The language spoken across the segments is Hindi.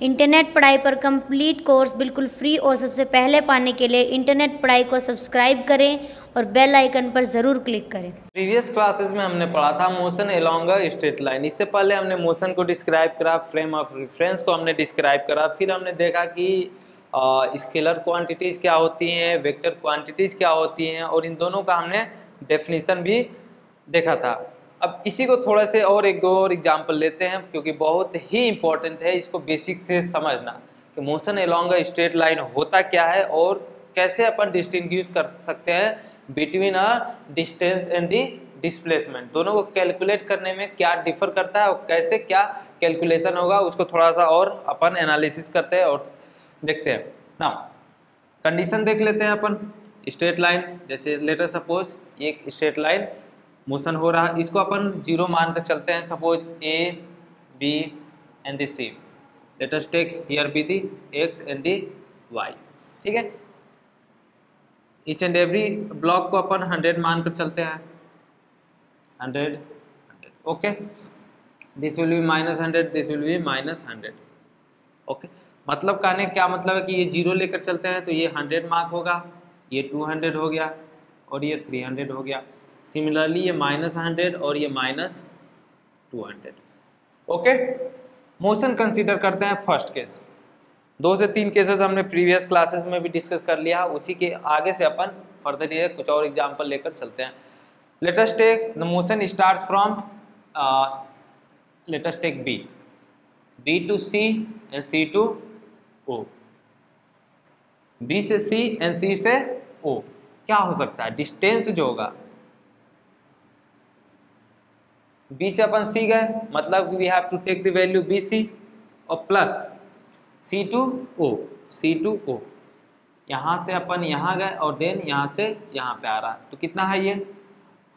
इंटरनेट पढ़ाई पर कंप्लीट कोर्स बिल्कुल फ्री और सबसे पहले पाने के लिए इंटरनेट पढ़ाई को सब्सक्राइब करें और बेल आइकन पर ज़रूर क्लिक करें। प्रीवियस क्लासेस में हमने पढ़ा था मोशन एलोंग स्ट्रेट लाइन। इससे पहले हमने मोशन को डिस्क्राइब करा, फ्रेम ऑफ़ रेफरेंस को हमने डिस्क्राइब करा, फिर हमने देखा कि स्केलर क्वांटिटीज़ क्या होती हैं, वेक्टर क्वांटिटीज़ क्या होती हैं, और इन दोनों का हमने डेफिनेशन भी देखा था। अब इसी को थोड़ा से और एक दो और एग्ज़ाम्पल लेते हैं, क्योंकि बहुत ही इंपॉर्टेंट है इसको बेसिक से समझना कि मोशन एलोंग स्ट्रेट लाइन होता क्या है और कैसे अपन डिस्टिंग्यूज कर सकते हैं between a distance and the displacement दोनों को कैलकुलेट करने में क्या डिफर करता है और कैसे क्या कैलकुलेशन होगा, उसको थोड़ा सा और अपन एनालिसिस करते हैं और देखते हैं। ना कंडीशन देख लेते हैं अपन स्ट्रेट लाइन जैसे लेटर सपोज़ एक स्ट्रेट लाइन मोशन हो रहा है इसको अपन ज़ीरो मान कर चलते हैं। Suppose A B and the C let us take here B the X and the Y ठीक है? ईच एंड एवरी ब्लॉक को अपन हंड्रेड मान कर चलते हैं। Hundred hundred okay this will be minus hundred this will be minus hundred okay मतलब कहने क्या मतलब है कि ये ज़ीरो लेकर चलते हैं तो ये हंड्रेड मार्क होगा, ये टू हंड्रेड हो गया, और ये थ्री हंड्रेड हो गया। सिमिलरली ये माइनस हंड्रेड और ये minus two hundred okay motion consider करते हैं फ़र्स्ट केस दो से तीन केसेस हमने प्रीवियस क्लासेस में भी डिस्कस कर लिया। उसी के आगे से अपन फर्दर ये कुछ और एग्जांपल लेकर चलते हैं। Let's take the motion start from let's take B B to C and C to O B से सी एंड सी से ओ क्या हो सकता है? डिस्टेंस जो होगा। बी से अपन सी गए मतलब we have to take the value B C और plus C to O C to O यहाँ से अपन यहाँ गए और देन यहाँ से यहाँ पे आ रहा। तो कितना है ये?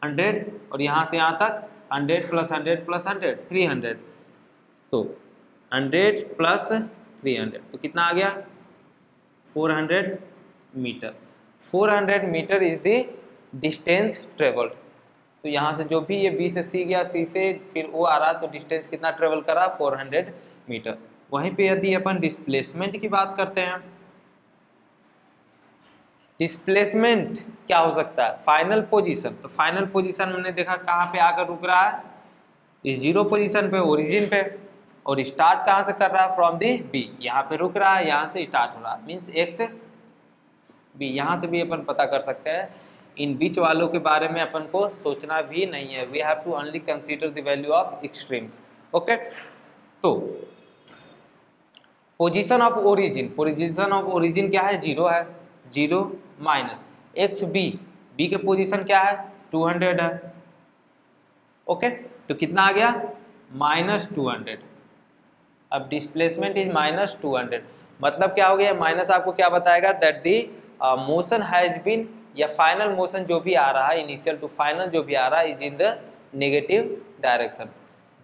हंड्रेड और यहाँ से यहाँ तक hundred plus hundred plus hundred three hundred तो हंड्रेड प्लस थ्री हंड्रेड तो कितना आ गया? Four hundred metre four hundred metre is the distance travelled तो यहाँ से जो भी ये बी से सी गया सी से फिर वो आ रहा तो डिस्टेंस कितना ट्रेवल करा 400 मीटर वहीं पे यदि अपन डिस्प्लेसमेंट की बात करते हैं डिस्प्लेसमेंट क्या हो सकता है? फाइनल पोजीशन तो फाइनल पोजीशन हमने देखा कहाँ पे आकर रुक रहा है? इस ज़ीरो पोजीशन पे ओरिजिन पे. और स्टार्ट कहाँ से कर रहा है? फ्रॉम दी बी यहाँ पे रुक रहा है, यहाँ से स्टार्ट हो रहा है. मीन्स एक से बी यहाँ से भी अपन पता कर सकते हैं इन बीच वालों के बारे में अपन को सोचना भी नहीं है। We have to only consider the value of extremes okay तो position of origin position of origin क्या है? ज़ीरो है। Zero minus X B B के पोजीशन क्या है? टू हंड्रेड है। ओके तो कितना आ गया? माइनस टू हंड्रेड अब displacement is minus two hundred मतलब क्या हो गया? माइनस आपको क्या बताएगा? That the motion has been या फाइनल मोशन जो भी आ रहा है इनिशियल टू फाइनल जो भी आ रहा है is in the negative direction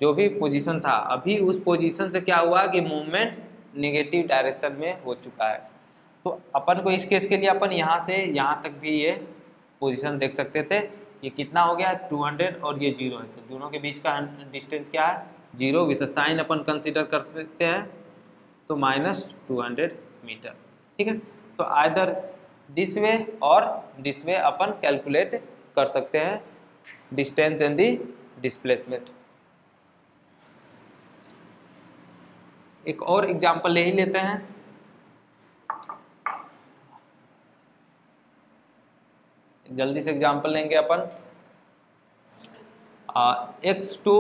जो भी पोजीशन था, अभी उस पोजीशन से क्या हुआ कि मूवमेंट नेगेटिव डायरेक्शन में हो चुका है। तो अपन को इस केस के लिए अपन यहाँ से यहाँ तक भी ये पोजीशन देख सकते थे ये कितना हो गया 200 और ये ज़ीरो है। तो दोनों के बीच का डिस्टेंस क्या है? ज़ीरो विथ साइन अपन कंसिडर कर सकते हैं। तो माइनस टू हंड्रेड मीटर ठीक है? तो आइदर दिस वे और दिस वे अपन कैलकुलेट कर सकते हैं डिस्टेंस एंड दी डिस्प्लेसमेंट एक और एग्जांपल ले ही लेते हैं। जल्दी से एग्जांपल लेंगे अपन। एक्स टू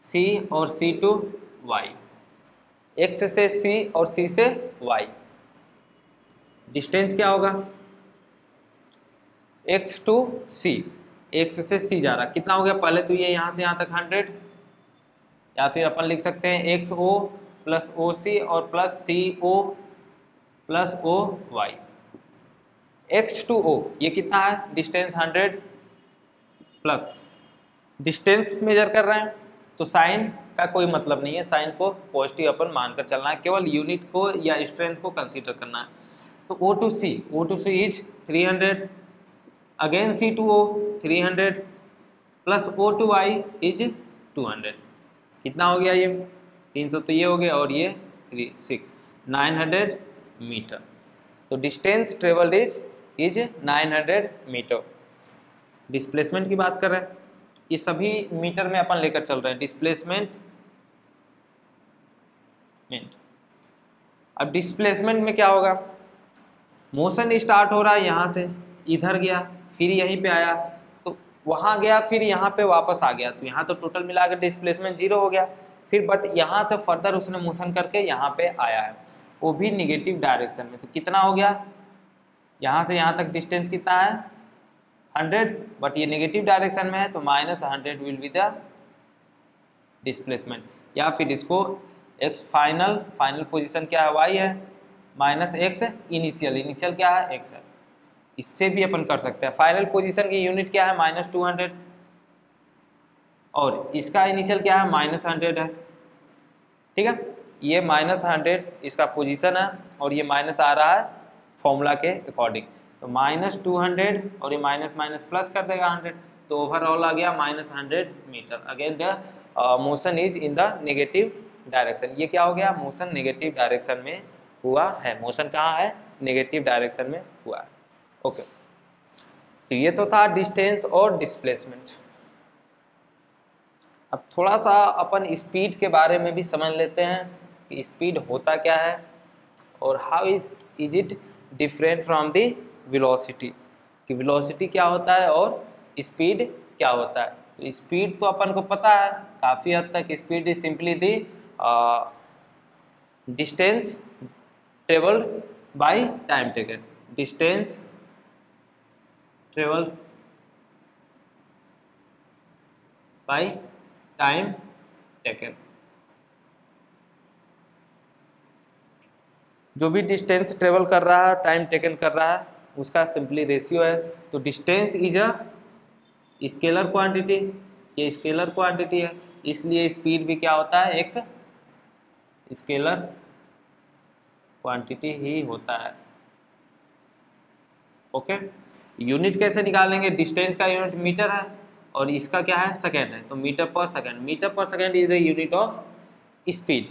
सी और सी टू वाई एक्स से सी और सी से वाई डिस्टेंस क्या होगा? X टू सी x से c जा रहा। कितना हो गया पहले तो ये यहाँ से यहाँ तक 100 या फिर अपन लिख सकते हैं एक्स ओ प्लस ओ सी और plus C O plus O Y X to O ये कितना है? डिस्टेंस 100 प्लस डिस्टेंस मेजर कर रहे हैं। तो साइन का कोई मतलब नहीं है। साइन को पॉजिटिव अपन मानकर चलना है। केवल यूनिट को या स्ट्रेंथ को कंसीडर करना है। तो O to C, O to C is 300, again C to O 300 plus O to I is 200. कितना हो गया ये? तीन सौ तो ये हो गया और ये three six nine hundred metre तो distance travelled is is nine hundred metre displacement की बात कर रहे हैं। ये सभी मीटर में अपन लेकर चल रहे हैं। डिस्प्लेसमेंट अब डिस्प्लेसमेंट में क्या होगा? मोशन स्टार्ट हो रहा है यहाँ से, इधर गया, फिर यहीं पे आया तो वहाँ गया, फिर यहाँ पे वापस आ गया तो यहाँ तो टोटल मिला कर डिस्प्लेसमेंट ज़ीरो हो गया, फिर बट यहाँ से फर्दर उसने मोशन करके यहाँ पे आया है, वो भी निगेटिव डायरेक्शन में तो कितना हो गया, यहाँ से यहाँ तक डिस्टेंस कितना है हंड्रेड बट ये नेगेटिव डायरेक्शन में है तो minus hundred will be the displacement या फिर इसको एक्स फाइनल फाइनल पोजीशन क्या है वाई है माइनस एक्स इनिशियल। इनिशियल क्या है? एक्स है। इससे भी अपन कर सकते हैं। फाइनल पोजीशन की यूनिट क्या है? Minus two hundred. और इसका इनिशियल क्या है? माइनस हंड्रेड है। ठीक है? ये माइनस हंड्रेड इसका पोजीशन है और ये माइनस आ रहा है फॉर्मूला के अकॉर्डिंग। तो माइनस टू हंड्रेड और ये माइनस माइनस प्लस कर देगा हंड्रेड। तो ओवरऑल आ गया minus hundred metre. Again the motion is in the negative direction ये क्या हो गया? मोशन नेगेटिव डायरेक्शन में हुआ है? मोशन कहाँ है? नेगेटिव डायरेक्शन में हुआ है। ओके तो ये तो था डिस्टेंस और डिस्प्लेसमेंट अब थोड़ा सा अपन स्पीड के बारे में भी समझ लेते हैं कि स्पीड होता क्या है और how is is it different from the velocity कि वेलोसिटी क्या होता है और स्पीड क्या होता है? तो स्पीड तो अपन को पता है, काफ़ी हद तक speed is simply the distance travelled by time taken distance travelled by time taken जो भी डिस्टेंस ट्रेवल कर रहा है टाइम टेकन कर रहा है, उसका सिंपली रेशियो है। तो distance is a scalar quantity ये स्केलर क्वांटिटी है। इसलिए स्पीड भी क्या होता है? एक स्केलर क्वांटिटी ही होता है। ओके? यूनिट कैसे निकालेंगे? डिस्टेंस का यूनिट मीटर है और इसका क्या है? सेकेंड है। तो metre per second. Metre per second is the unit of speed.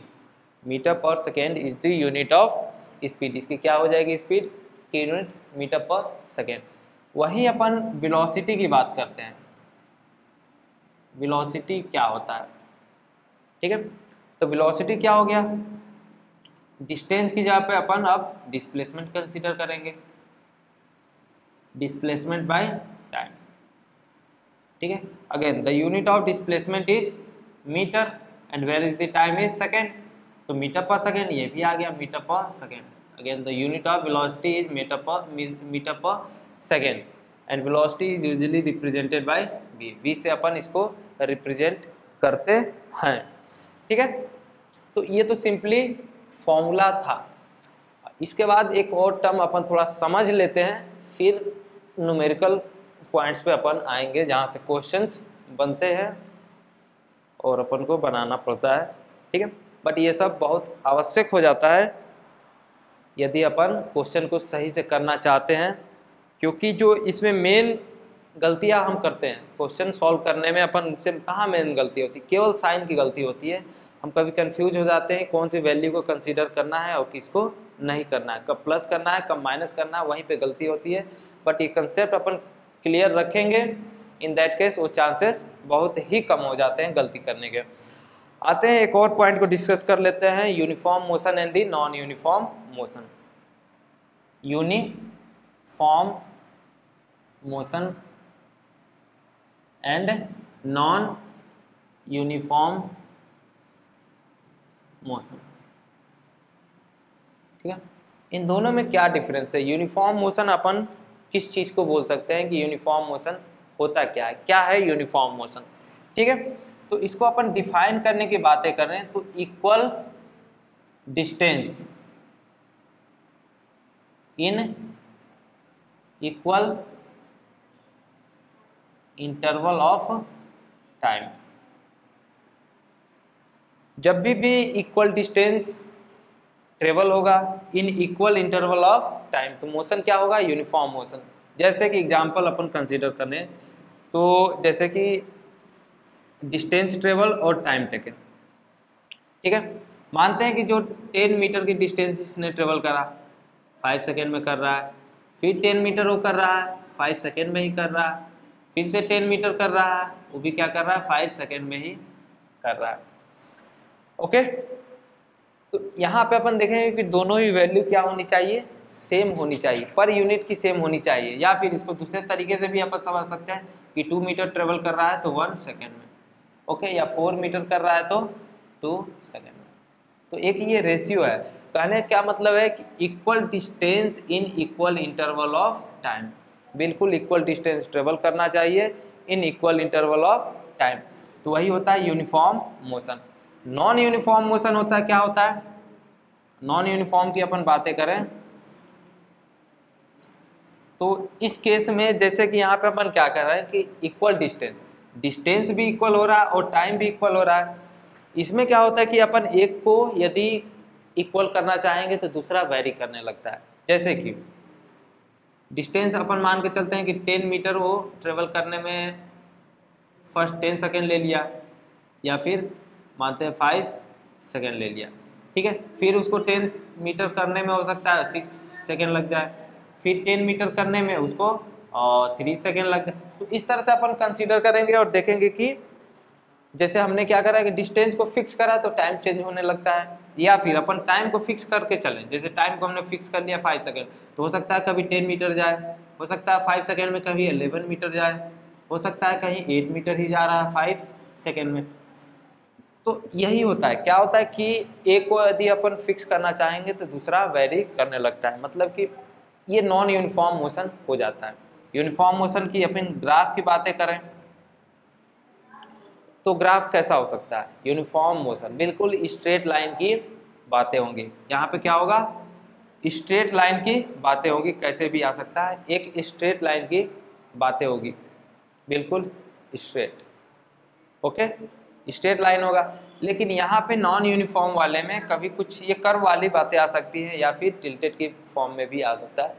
Metre per second is the unit of speed. इसकी क्या हो जाएगी स्पीड? की यूनिट मीटर पर सेकेंड। वहीं अपन वेलोसिटी की बात करते हैं। वेलोसिटी क्या होता है? ठीक है? तो वेलोसिटी क्या हो गया? डिस्टेंस की जगह पे अपन अब डिस्प्लेसमेंट कंसीडर करेंगे। डिस्प्लेसमेंट बाय टाइम ठीक है? Again the unit of displacement is metre and where is the time is second तो मीटर पर सेकेंड ये भी आ गया metre per second again the unit of velocity is metre per metre per second and velocity is usually represented by V V से अपन इसको रिप्रेजेंट करते हैं। ठीक है? तो ये तो सिंपली फॉर्मूला था। इसके बाद एक और टर्म अपन थोड़ा समझ लेते हैं, फिर न्यूमेरिकल पॉइंट्स पे अपन आएँगे जहाँ से क्वेश्चंस बनते हैं और अपन को बनाना पड़ता है, ठीक है? बट ये सब बहुत आवश्यक हो जाता है यदि अपन क्वेश्चन को सही से करना चाहते हैं, क्योंकि जो इसमें मेन गलतियाँ हम करते हैं क्वेश्चन सॉल्व करने में अपन से कहाँ मेन गलती होती? है केवल साइन की गलती होती है। हम कभी कंफ्यूज हो जाते हैं कौन सी वैल्यू को कंसीडर करना है और किसको नहीं करना है। कब प्लस करना है, कब माइनस करना है, वहीं पे गलती होती है। बट ये कंसेप्ट अपन क्लियर रखेंगे। इन दैट केस वो चांसेस बहुत ही कम हो जाते हैं गलती करने के। आते हैं, एक और पॉइंट को डिस्कस कर लेते हैं। Uniform motion and the non uniform motion uniform motion and non uniform motion ठीक है? इन दोनों में क्या डिफरेंस है? यूनिफॉर्म मोशन अपन किस चीज़ को बोल सकते हैं कि यूनिफॉर्म मोशन होता क्या है? क्या है यूनिफॉर्म मोशन ठीक है? तो इसको अपन डिफाइन करने की बातें कर रहे हैं तो equal distance in equal interval of time जब भी भी इक्वल डिस्टेंस ट्रेवल होगा in equal interval of time तो मोशन क्या होगा? यूनिफॉर्म मोशन जैसे कि एग्जांपल अपन कंसीडर करें तो जैसे कि डिस्टेंस ट्रेवल और टाइम टेकन ठीक है? मानते हैं कि जो 10 मीटर की डिस्टेंस इसने ट्रेवल करा 5 सेकेंड में कर रहा है, फिर 10 मीटर वो कर रहा है 5 सेकेंड में ही कर रहा है, फिर से 10 मीटर कर रहा है, वो भी क्या कर रहा है? 5 सेकेंड में ही कर रहा है. ओके तो यहाँ पे अपन देखेंगे कि दोनों ही वैल्यू क्या होनी चाहिए? सेम होनी चाहिए। पर यूनिट की सेम होनी चाहिए। या फिर इसको दूसरे तरीके से भी अपन समझ सकते हैं कि टू मीटर ट्रेवल कर रहा है तो वन सेकेंड में। ओके या फोर मीटर कर रहा है तो टू सेकेंड में। तो एक ये रेशियो है। कहने क्या मतलब है कि equal distance in equal interval of time बिल्कुल इक्वल डिस्टेंस ट्रेवल करना चाहिए in equal interval of time तो वही होता है uniform motion non uniform motion होता है, क्या होता है? नॉन यूनिफॉर्म की अपन बातें करें। तो इस केस में जैसे कि यहाँ पे अपन क्या कर रहे हैं कि इक्वल डिस्टेंस डिस्टेंस भी इक्वल हो रहा है और टाइम भी इक्वल हो रहा है। इसमें क्या होता है कि अपन एक को यदि इक्वल करना चाहेंगे तो दूसरा वेरी करने लगता है। जैसे कि डिस्टेंस अपन मान के चलते हैं कि 10 मीटर वो ट्रेवल करने में फ़र्स्ट 10 सेकेंड ले लिया। या फिर मानते हैं 5 सेकेंड ले लिया। ठीक है? फिर उसको टेन मीटर करने में हो सकता है सिक्स सेकेंड लग जाए। फिर टेन मीटर करने में उसको थ्री सेकेंड लग जाए। तो इस तरह से अपन कंसिडर करेंगे और देखेंगे कि जैसे हमने क्या करा कि डिस्टेंस को फिक्स करा तो टाइम चेंज होने लगता है। या फिर अपन टाइम को फिक्स करके चलें। जैसे टाइम को हमने फिक्स कर लिया फाइव सेकेंड तो हो सकता है कभी टेन मीटर जाए। हो सकता है फाइव सेकेंड में कभी एलेवन मीटर जाए। हो सकता है कहीं एट मीटर ही जा रहा है फाइव सेकेंड में। तो यही होता है। क्या होता है कि एक को यदि अपन फिक्स करना चाहेंगे तो दूसरा वेरी करने लगता है। मतलब कि ये नॉन यूनिफॉर्म मोशन हो जाता है। यूनिफॉर्म मोशन की अपन ग्राफ की बातें करें तो ग्राफ कैसा हो सकता है? यूनिफॉर्म मोशन बिल्कुल स्ट्रेट लाइन की बातें होंगी। यहाँ पे क्या होगा? स्ट्रेट लाइन की बातें होगी। कैसे भी आ सकता है। एक स्ट्रेट लाइन की बातें होगी। बिल्कुल स्ट्रेट ओके स्ट्रेट लाइन होगा। लेकिन यहाँ पे नॉन यूनिफॉर्म वाले में कभी कुछ ये कर्व वाली बातें आ सकती हैं या फिर टिल्टेड की फॉर्म में भी आ सकता है।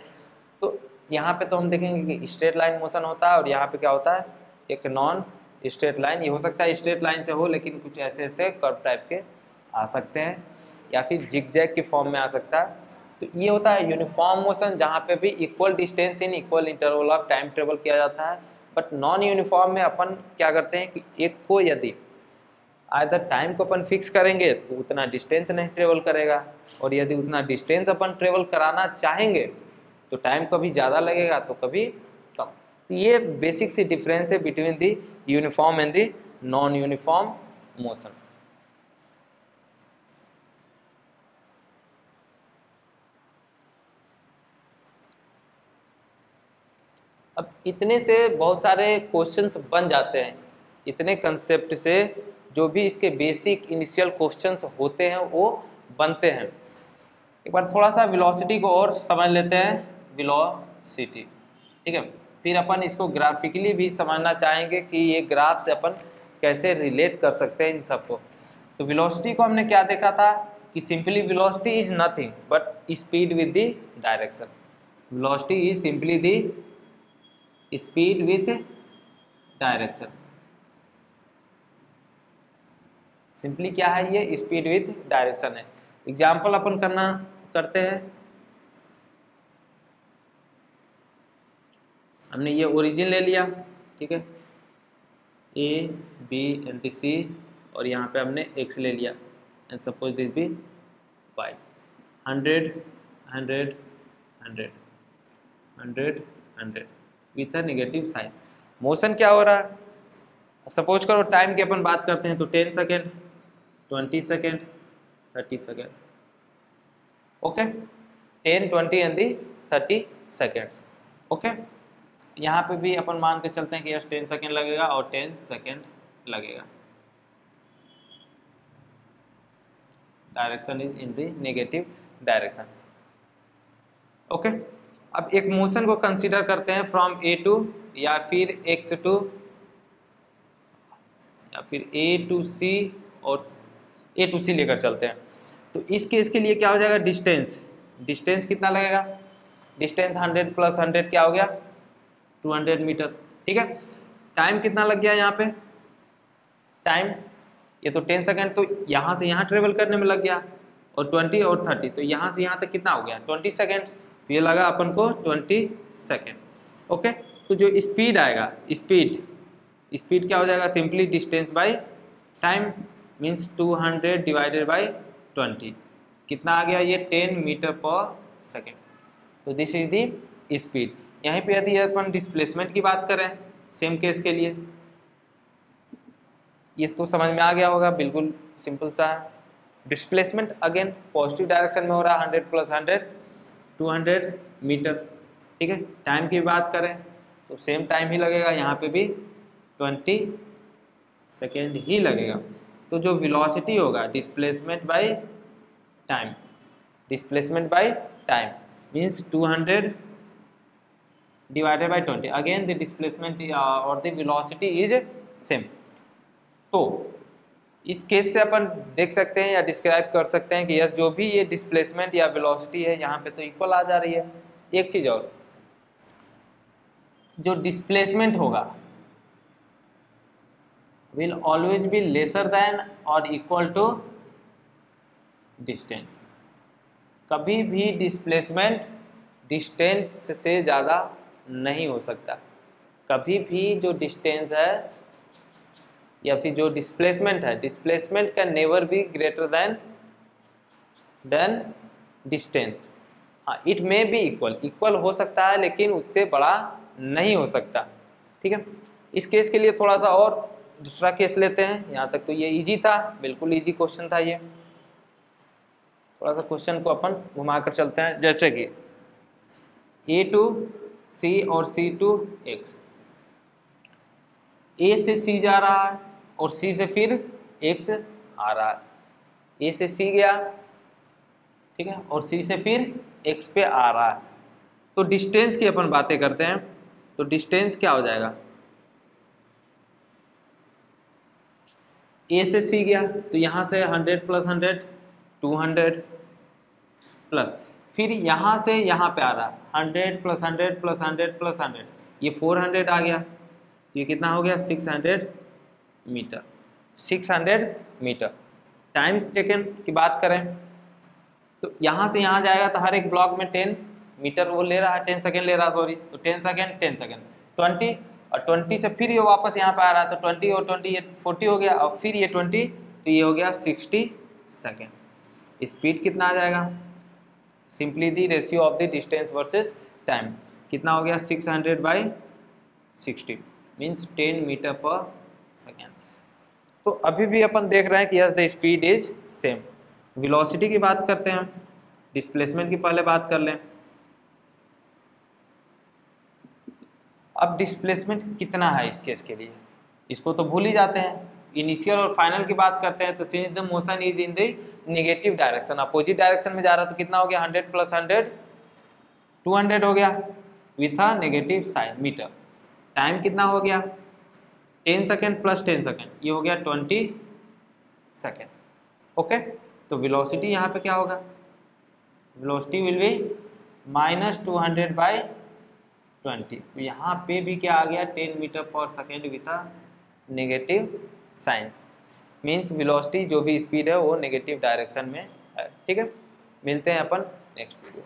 तो यहाँ पे तो हम देखेंगे कि स्ट्रेट लाइन मोशन होता है और यहाँ पे क्या होता है? एक नॉन स्ट्रेट लाइन ये हो सकता है स्ट्रेट लाइन से हो, लेकिन कुछ ऐसे ऐसे कर्व टाइप के आ सकते हैं। या फिर जिग जैग के फॉर्म में आ सकता है। तो ये होता है यूनिफॉर्म मोशन जहाँ पे भी equal distance in equal interval of time travel किया जाता है। बट नॉन यूनिफॉर्म में अपन क्या करते हैं कि एक को यदि आइधर टाइम को अपन फिक्स करेंगे तो उतना डिस्टेंस नहीं ट्रेवल करेगा। और यदि उतना डिस्टेंस अपन ट्रेवल कराना चाहेंगे तो टाइम कभी ज़्यादा लगेगा तो कभी कम। तो ये बेसिक सी डिफरेंस है between the uniform and the non uniform motion अब इतने से बहुत सारे क्वेश्चंस बन जाते हैं। इतने कंसेप्ट से जो भी इसके बेसिक इनिशियल क्वेश्चंस होते हैं, वो बनते हैं। एक बार थोड़ा सा वेलोसिटी को और समझ लेते हैं। वेलोसिटी ठीक है? फिर अपन इसको ग्राफिकली भी समझना चाहेंगे कि ये ग्राफ से अपन कैसे रिलेट कर सकते हैं इन सबको। तो वेलोसिटी को हमने क्या देखा था कि simply velocity is nothing but speed with the direction velocity is simply the speed with direction simply क्या है ये? स्पीड विथ डायरेक्शन है। एग्ज़ाम्पल अपन करना, करते हैं। हमने ये ओरिजिन ले लिया, ठीक है? ए बी एंड सी और यहाँ पे हमने एक्स ले लिया। And suppose this be y hundred hundred hundred hundred hundred with a negative sign motion क्या हो रहा है? सपोज़ करो टाइम की अपन बात करते हैं तो ten second twenty second, thirty second. Okay ten twenty and the thirty seconds okay यहाँ पे भी अपन मान के चलते हैं कि यस टेन सेकेंड लगेगा और टेन सेकेंड लगेगा। Direction is in the negative direction okay अब एक मोशन को कंसीडर करते हैं फ्रॉम ए टू या फिर एक्स टू या फिर ए टू सी और ए टू सी लेकर चलते हैं। तो इस केस के लिए क्या हो जाएगा? डिस्टेंस डिस्टेंस कितना लगेगा? डिस्टेंस 100 प्लस 100 क्या हो गया? 200 मीटर ठीक है? टाइम कितना लग गया यहाँ पे? टाइम ये तो टेन सेकेंड तो यहाँ से यहाँ ट्रेवल करने में लग गया। और ट्वेंटी और थर्टी तो यहाँ से यहाँ तक कितना हो गया? ट्वेंटी सेकेंड तो ये लगा अपन को ट्वेंटी सेकेंड ओके तो जो स्पीड आएगा स्पीड स्पीड क्या हो जाएगा? Simply distance by time means 200 divided by 20 कितना आ गया ये 10 मीटर पर सेकेंड तो दिस इज़ दी स्पीड यहीं पे यदि अपन डिस्प्लेसमेंट की बात करें सेम केस के लिए, ये तो समझ में आ गया होगा, बिल्कुल सिंपल सा है। डिस्प्लेसमेंट अगेन पॉजिटिव डायरेक्शन में हो रहा है hundred plus hundred two hundred meter ठीक है? टाइम की बात करें तो सेम टाइम ही लगेगा, यहाँ पे भी ट्वेंटी सेकेंड ही लगेगा। तो जो वेलोसिटी होगा displacement by time displacement by time means 200 divided by 20 again the displacement uh, or the velocity is same. तो इस केस से अपन देख सकते हैं या डिस्क्राइब कर सकते हैं कि यस जो भी ये डिस्प्लेसमेंट या वेलोसिटी है यहाँ पे तो इक्वल आ जा रही है। एक चीज़ और जो डिस्प्लेसमेंट होगा will always be lesser than or equal to distance. कभी भी डिस्प्लेसमेंट डिस्टेंस से ज़्यादा नहीं हो सकता। कभी भी जो डिस्टेंस है या फिर जो डिस्प्लेसमेंट है displacement can never be greater than than distance हाँ it may be equal equal हो सकता है, लेकिन उससे बड़ा नहीं हो सकता। ठीक है? इस केस के लिए थोड़ा सा और दूसरा केस लेते हैं। यहाँ तक तो ये इजी था, बिल्कुल इजी क्वेश्चन था ये। थोड़ा सा क्वेश्चन को अपन घुमा कर चलते हैं। जैसे कि ए टू सी और सी टू एक्स ए से सी जा रहा है और सी से फिर एक्स आ रहा है। ए से सी गया, ठीक है, और सी से फिर एक्स पे आ रहा है। तो डिस्टेंस की अपन बातें करते हैं। तो डिस्टेंस क्या हो जाएगा? ए से सी गया तो यहाँ से hundred plus hundred two hundred plus फिर यहाँ से यहाँ पे आ रहा hundred plus hundred plus hundred plus hundred ये फोर हंड्रेड आ गया। तो ये कितना हो गया? Six hundred meter six hundred meter time taken की बात करें तो यहाँ से यहाँ जाएगा तो हर एक ब्लॉक में टेन मीटर वो ले रहा है टेन सेकेंड ले रहा है सॉरी तो ten second ten second twenty और ट्वेंटी से फिर ये वापस यहाँ पे आ रहा है तो ट्वेंटी और ट्वेंटी, ये फोर्टी हो गया और फिर ये ट्वेंटी तो ये हो गया सिक्सटी सेकेंड। स्पीड कितना आ जाएगा? Simply the ratio of the distance versus time कितना हो गया? Six hundred by sixty. Means ten meter per second. तो अभी भी अपन देख रहे हैं कि yes the speed is same velocity की बात करते हैं। डिस्प्लेसमेंट की पहले बात कर लें। अब डिस्प्लेसमेंट कितना है इस केस के लिए? इसको तो भूल ही जाते हैं। इनिशियल और फाइनल की बात करते हैं तो since the motion is in the negative direction opposite direction में जा रहा तो कितना हो गया? Hundred plus hundred two hundred हो गया with a negative sign meter time कितना हो गया? Ten second plus ten second ये हो गया ट्वेंटी सेकेंड ओके तो वेलोसिटी यहाँ पे क्या होगा? Velocity will be minus two hundred by twenty. तो यहाँ पे भी क्या आ गया? Ten meter per second with a negative science means velocity जो भी स्पीड है, वो नेगेटिव डायरेक्शन में है। ठीक है? मिलते हैं अपन नेक्स्ट वीडियो